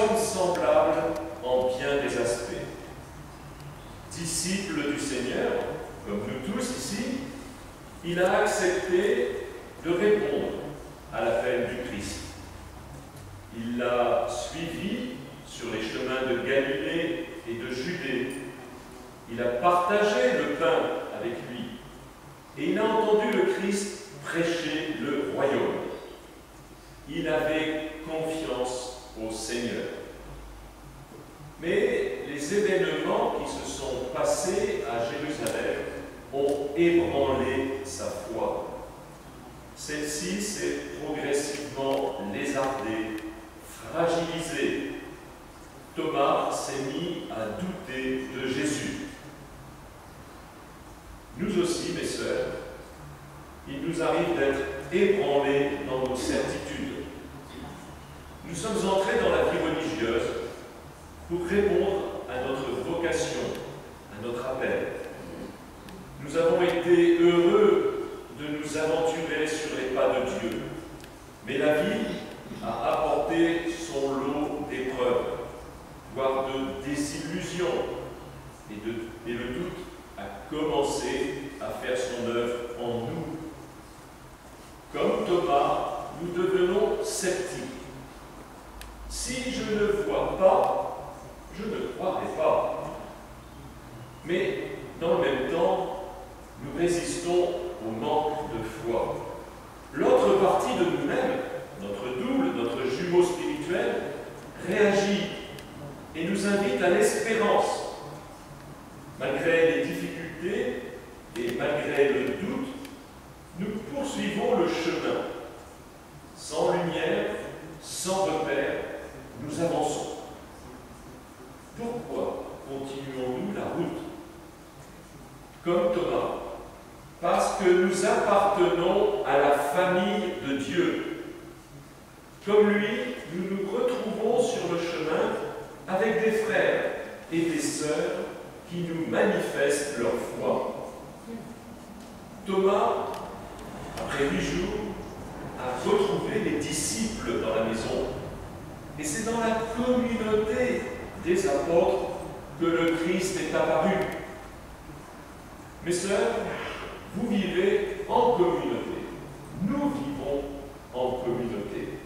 sommes semblables en bien des aspects. Disciple du Seigneur, comme nous tous ici, il a accepté de répondre à l'appel du Christ. Il l'a suivi sur les chemins de Galilée et de Judée. Il a partagé le pain avec lui. Et il a entendu le Christ prêcher le royaume. Il avait confiance au Seigneur. Mais les événements qui se sont passés à Jérusalem ont ébranlé sa foi. Celle-ci s'est progressivement lézardée, fragilisée. Thomas s'est mis à douter de Jésus. Nous aussi, mes sœurs, il nous arrive d'être ébranlés dans nos certitudes. Nous sommes entrés dans pour répondre à notre vocation, à notre appel. Nous avons été heureux de nous aventurer sur les pas de Dieu, mais la vie a apporté son lot d'épreuves, voire de désillusions, et, de, le doute a commencé à faire son œuvre en nous. Comme Thomas, nous devenons sceptiques. Si je ne vois pas, je ne croirai pas. Mais dans le même temps, nous résistons au manque de foi. L'autre partie de nous-mêmes, notre double, notre jumeau spirituel, réagit et nous invite à l'espérance. Malgré les difficultés et malgré le doute, nous poursuivons le chemin. Sans lumière, sans repère, nous avançons. Pourquoi continuons-nous la route Comme Thomas, parce que nous appartenons à la famille de Dieu. Comme lui, nous nous retrouvons sur le chemin avec des frères et des sœurs qui nous manifestent leur foi. Thomas, après huit jours, a retrouvé les disciples dans la maison. Et c'est dans la communauté des apôtres que le Christ est apparu. Mes sœurs, vous vivez en communauté. Nous vivons en communauté.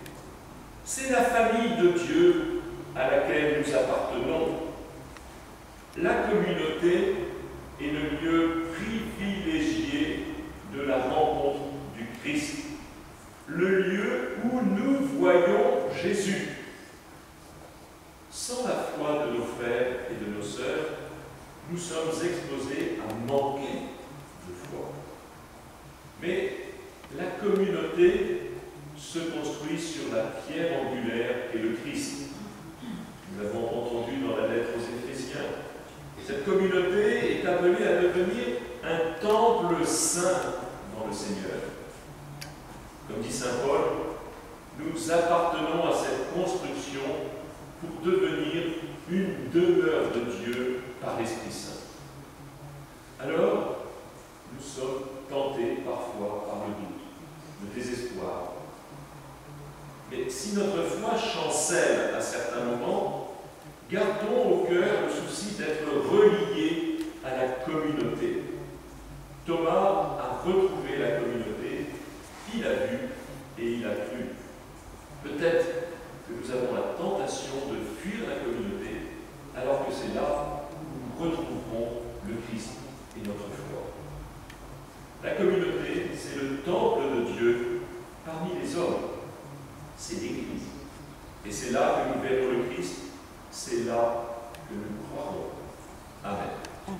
C'est la famille de Dieu à laquelle nous appartenons. La communauté est le lieu privilégié de la rencontre du Christ, le lieu où nous voyons Jésus. Sans la foi de nos frères et de nos sœurs, nous sommes exposés à manquer de foi. Mais la communauté se construit sur la pierre angulaire et le Christ. Nous l'avons entendu dans la lettre aux Éphésiens. Cette communauté est appelée à devenir un temple saint dans le Seigneur. Comme dit Saint Paul, nous appartenons à cette construction pour devenir une demeure de Dieu par l'Esprit Saint. Alors, nous sommes tentés parfois par le doute, le désespoir. Mais si notre foi chancelle à certains moments, gardons au cœur le souci d'être reliés à la communauté. Thomas a retrouvé la communauté, il a vu et il a cru. Peut-être que nous avons la tentation de fuir la communauté, alors que c'est là où nous retrouverons le Christ et notre foi. La communauté, c'est le temple de Dieu parmi les hommes. C'est l'Église. Et c'est là que nous verrons le Christ. C'est là que nous croirons. Amen.